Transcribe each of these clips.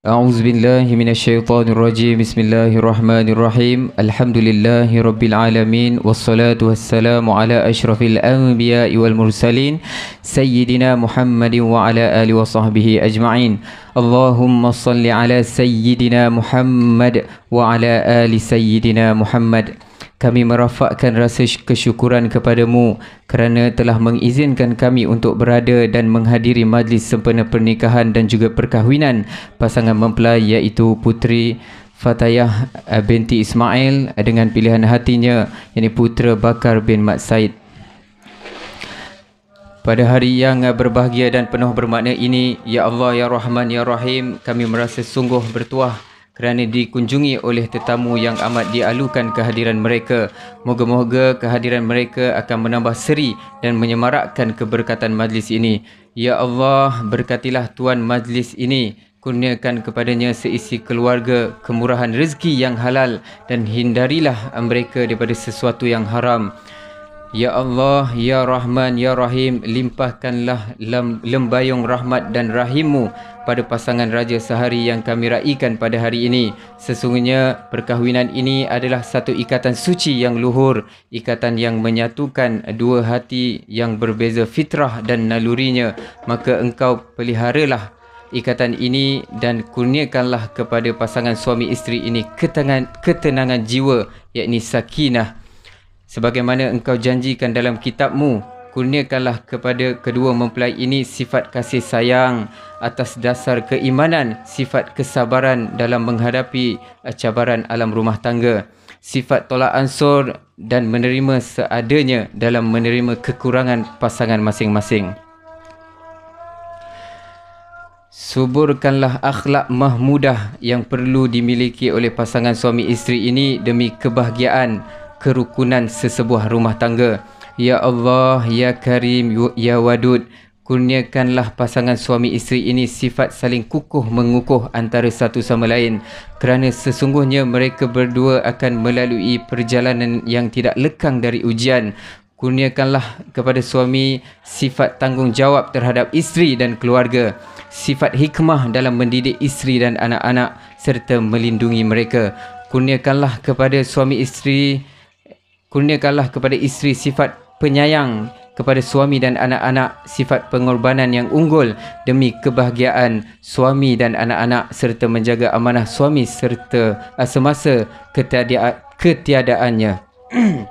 أعوذ بالله من الشيطان الرجيم. بسم الله الرحمن الرحيم. الحمد لله رب العالمين والصلاة والسلام على أشرف الأنبياء والمرسلين سيدنا محمد وعلى آله وصحبه أجمعين. اللهم صل على سيدنا محمد وعلى آل سيدنا محمد. Kami merafakkan rasa kesyukuran kepadamu kerana telah mengizinkan kami untuk berada dan menghadiri majlis sempena pernikahan dan juga perkahwinan pasangan mempelai iaitu Puteri Fatayah binti Ismail dengan pilihan hatinya yakni putera Bakar bin Mat Said. Pada hari yang berbahagia dan penuh bermakna ini, Ya Allah, Ya Rahman, Ya Rahim, kami merasa sungguh bertuah kerana dikunjungi oleh tetamu yang amat dialukan kehadiran mereka. Moga-moga kehadiran mereka akan menambah seri dan menyemarakkan keberkatan majlis ini. Ya Allah, berkatilah tuan majlis ini. Kurniakan kepadanya seisi keluarga, kemurahan rezeki yang halal dan hindarilah mereka daripada sesuatu yang haram. Ya Allah, Ya Rahman, Ya Rahim, limpahkanlah lembayung rahmat dan rahimmu pada pasangan raja sehari yang kami raikan pada hari ini. Sesungguhnya perkahwinan ini adalah satu ikatan suci yang luhur, ikatan yang menyatukan dua hati yang berbeza fitrah dan nalurinya. Maka engkau peliharalah ikatan ini dan kurniakanlah kepada pasangan suami isteri ini ketenangan, ketenangan jiwa, yakni sakinah sebagaimana engkau janjikan dalam kitabmu kurniakanlah kepada kedua mempelai ini sifat kasih sayang atas dasar keimanan sifat kesabaran dalam menghadapi cabaran alam rumah tangga sifat tolak ansur dan menerima seadanya dalam menerima kekurangan pasangan masing-masing. Suburkanlah akhlak mahmudah yang perlu dimiliki oleh pasangan suami isteri ini demi kebahagiaan kerukunan sesebuah rumah tangga. Ya Allah, Ya Karim, Ya Wadud, kurniakanlah pasangan suami isteri ini sifat saling kukuh mengukuh antara satu sama lain kerana sesungguhnya mereka berdua akan melalui perjalanan yang tidak lekang dari ujian. Kurniakanlah kepada suami sifat tanggungjawab terhadap isteri dan keluarga, sifat hikmah dalam mendidik isteri dan anak-anak serta melindungi mereka. Kurniakanlah kepada suami isteri kurniakanlah kepada isteri sifat penyayang kepada suami dan anak-anak sifat pengorbanan yang unggul demi kebahagiaan suami dan anak-anak serta menjaga amanah suami serta semasa ketiadaannya.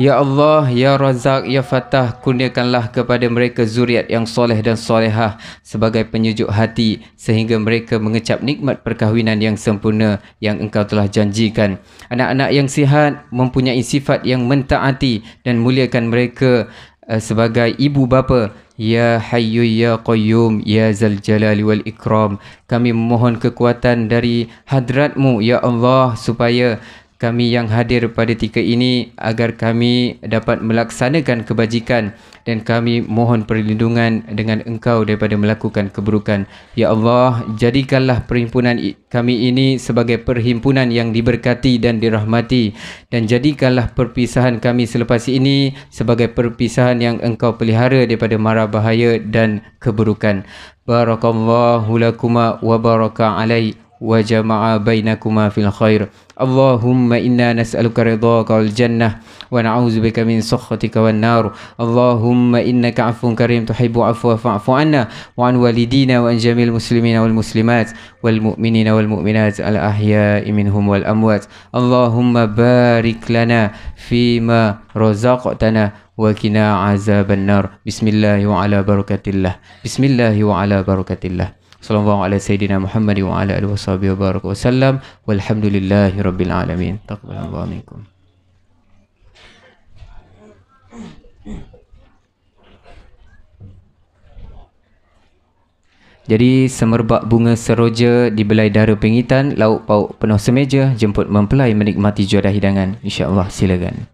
Ya Allah, Ya Razak, Ya Fatah, kurniakanlah kepada mereka zuriat yang soleh dan solehah sebagai penyejuk hati sehingga mereka mengecap nikmat perkahwinan yang sempurna yang engkau telah janjikan. Anak-anak yang sihat mempunyai sifat yang mentaati dan muliakan mereka uh, sebagai ibu bapa. Ya Hayyu Ya Qayyum Ya Zal Jalali Wal Ikram Kami memohon kekuatan dari hadratmu Ya Allah supaya kami yang hadir pada tika ini agar kami dapat melaksanakan kebajikan dan kami mohon perlindungan dengan engkau daripada melakukan keburukan. Ya Allah, jadikanlah perhimpunan kami ini sebagai perhimpunan yang diberkati dan dirahmati. Dan jadikanlah perpisahan kami selepas ini sebagai perpisahan yang engkau pelihara daripada mara bahaya dan keburukan. Barakallahu lakuma wa baraka alaih wa jama'a bainakuma fil khair. اللهم إنا نسألك رضاك والجنة ونعوذ بك من سخطك والنار. اللهم إنك عفو كريم تحب عفو فاعف عنا. وعن والدينا وعن جميع المسلمين والمسلمات والمؤمنين والمؤمنات الأحياء منهم والأموات. اللهم بارك لنا فيما رزقتنا وكنا عذاب النار. بسم الله وعلى بركة الله. بسم الله وعلى بركة الله. Ala sayyidina Muhammad wa ala alihi washabihi wa baraka wa sallam walhamdulillahi rabbil alamin. Taqabbalallahu minkum. Jadi semerbak bunga seroja di belai dara pengitan, lauk pauk penuh semeja, jemput mempelai menikmati juadah hidangan. InsyaAllah silakan.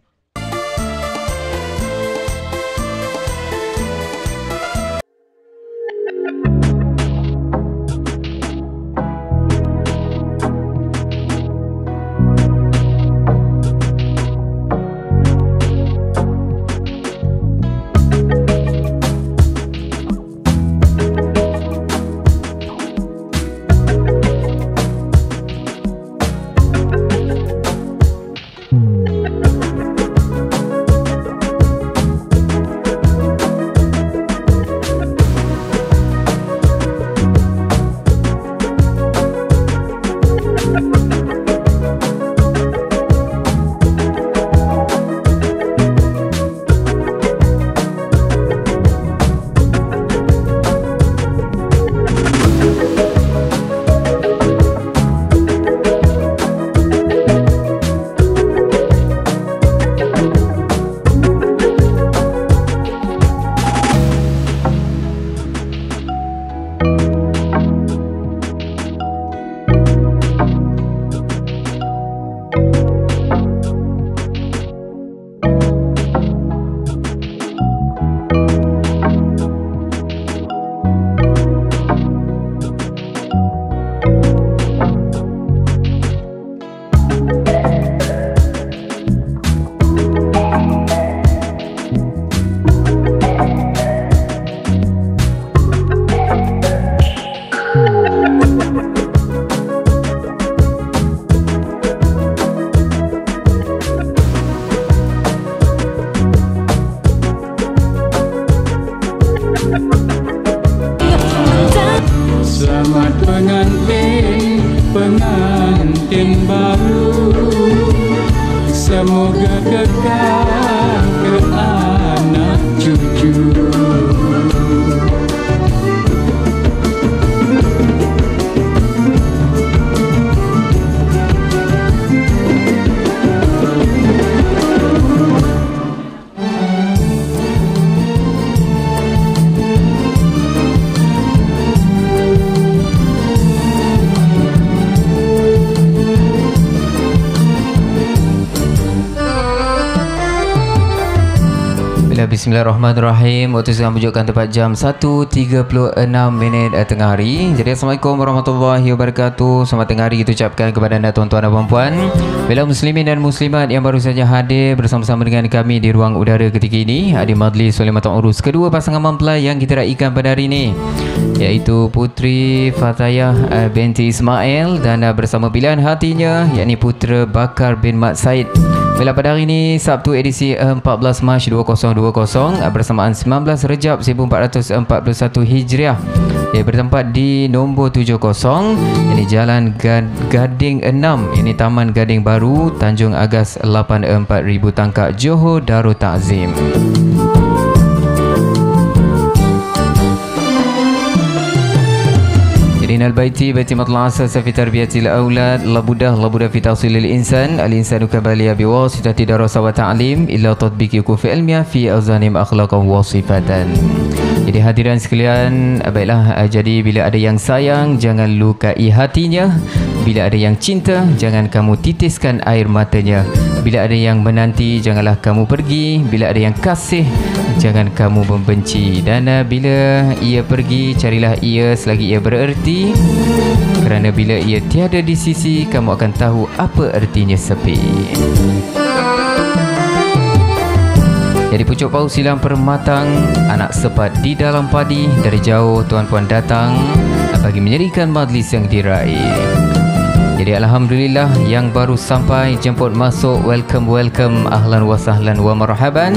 Pengantin pengantin baru. Semoga kekal Bismillahirrahmanirrahim. Waktu sekarang menunjukkan tempat jam 1.36 minit uh, tengah hari. Jadi Assalamualaikum warahmatullahi wabarakatuh. Selamat tengah hari kita ucapkan kepada anda tuan-tuan dan puan-puan. Bila muslimin dan muslimat yang baru saja hadir Bersama-sama dengan kami di ruang udara ketika ini Di Majlis Sulimatan Urus Kedua pasangan mempelai yang kita raikan pada hari ini Iaitu Putri Fatayah uh, binti Ismail. Dan uh, bersama pilihan hatinya yakni Putra Bakar bin Mat Said Bila pada hari ini Sabtu edisi 14 Mac 2020 bersamaan 19 Rejab 1441 Hijriah. Ia bertempat di nombor 70 ini Jalan Gading 6 ini Taman Gading Baru Tanjung Agas 84000 Tangkak Johor Darul Takzim Irin al-baiti baiti matla asas fi tarbiyatil aulad la budah la budah fi tawsilil insan al insanu kabaliya bi wasitati darasa wa ta'lim illa tatbiqi kufi ilmiah fi azanim akhlaqan wa sifatan jadi hadirin sekalian baiklah jadi bila ada yang sayang jangan lukai hatinya. Bila ada yang cinta jangan kamu titiskan air matanya. Bila ada yang menanti janganlah kamu pergi. Bila ada yang kasih jangan kamu membenci. Dan bila ia pergi carilah ia selagi ia bererti. Kerana bila ia tiada di sisi kamu akan tahu apa ertinya sepi. Jadi pucuk paus silam permatang Anak sepat di dalam padi Dari jauh tuan puan datang Bagi menyerikan majlis yang diraih jadi Alhamdulillah yang baru sampai jemput masuk Welcome, welcome, ahlan wa sahlan wa marhaban.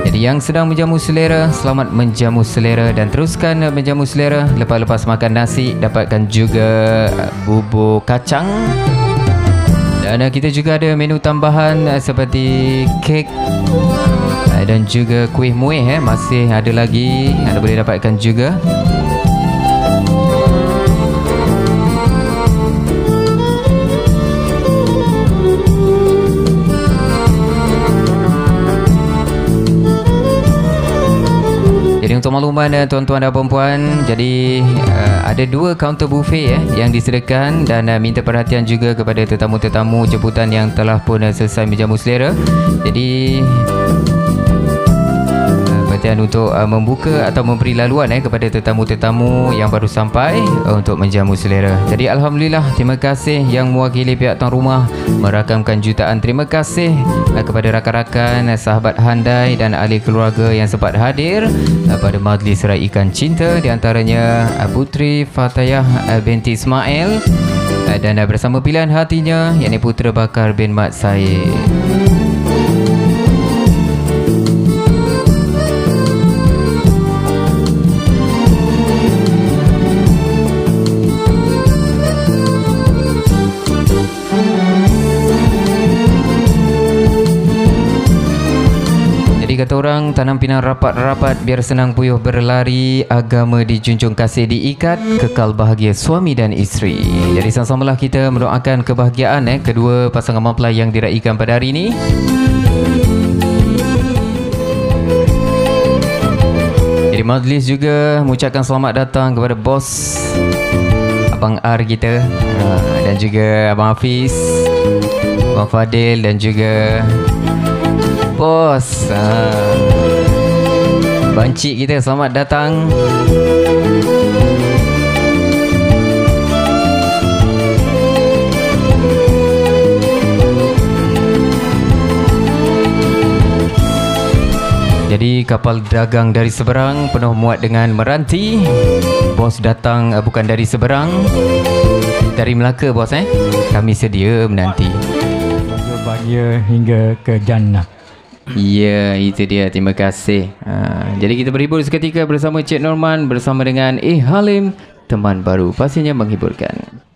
Jadi yang sedang menjamu selera Selamat menjamu selera dan teruskan menjamu selera. Lepas-lepas makan nasi Dapatkan juga bubur kacang. Dan kita juga ada menu tambahan seperti kek dan juga kuih muih eh. Masih ada lagi anda boleh dapatkan juga untuk makluman uh, tuan-tuan dan puan-puan jadi uh, ada dua kaunter buffet eh, yang disediakan dan uh, minta perhatian juga kepada tetamu-tetamu jemputan yang telah pun uh, selesai menjamu selera. Jadi perhatian untuk uh, membuka atau memberi laluan eh kepada tetamu-tetamu yang baru sampai uh, untuk menjamu selera. Jadi alhamdulillah terima kasih yang mewakili pihak tuan rumah merakamkan jutaan terima kasih uh, kepada rakan-rakan uh, sahabat handai dan ahli keluarga yang sempat hadir uh, pada majlis raikan cinta di antaranya uh, putri Fatayah uh, binti Ismail uh, dan uh, bersama pilihan hatinya yakni putera Bakar bin Mat Said. Kata orang tanam pinang rapat-rapat biar senang puyuh berlari agama dijunjung kasih diikat kekal bahagia suami dan isteri. Jadi sama-samalah kita mendoakan kebahagiaan eh kedua pasangan mempelai yang diraikan pada hari ini. Jadi majlis juga mengucapkan selamat datang kepada bos Abang R kita ah, dan juga Abang Hafiz Abang Fadil dan juga bos. Ha. Bancik kita selamat datang. Jadi kapal dagang dari seberang penuh muat dengan meranti. Bos datang uh, bukan dari seberang. Dari Melaka bos eh? Kami sedia menanti. Bahagia hingga ke jannah Ya, itu dia. Terima kasih. Ha, jadi kita berhibur seketika bersama Cik Norman bersama dengan Eh Halim teman baru. Pastinya menghiburkan.